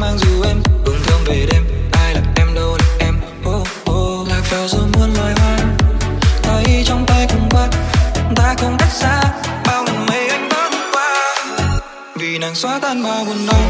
mang dù em, cùng thơm về đêm. Ai là em đâu là em? Oh oh lạc vào giữa muôn loài hoa. Tay trong tay cùng quát, ta không cách xa. Bao ngàn mây anh vẫn qua. Vì nàng xóa tan bao buồn đau.